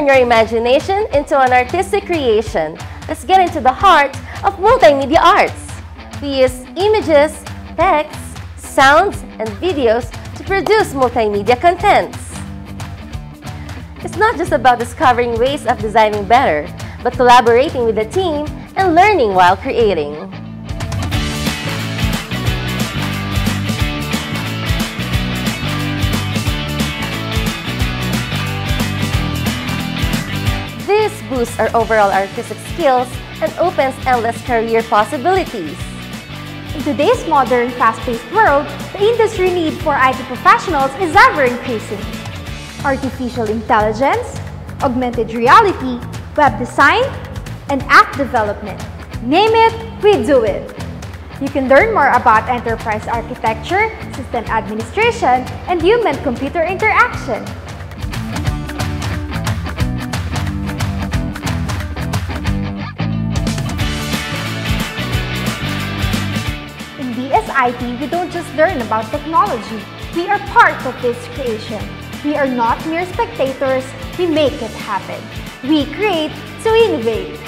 turn your imagination into an artistic creation. Let's get into the heart of multimedia arts. We use images, text, sounds, and videos to produce multimedia contents. It's not just about discovering ways of designing better, but collaborating with the team and learning while creating. This boosts our overall artistic skills and opens endless career possibilities. In today's modern, fast-paced world, the industry need for IT professionals is ever increasing. Artificial intelligence, augmented reality, web design, and app development. Name it, we do it. You can learn more about enterprise architecture, system administration, and human-computer interaction. BSIT, we don't just learn about technology. We are part of this creation. We are not mere spectators, we make it happen. We create to innovate.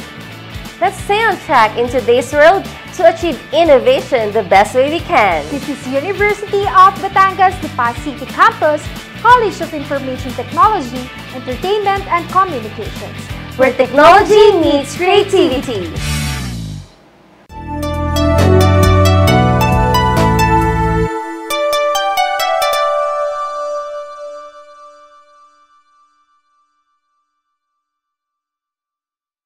Let's stay on track in today's world to achieve innovation the best way we can. This is University of Batangas Lipa City Campus, College of Information Technology, Entertainment and Communications. Where technology meets creativity.